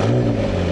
Bye.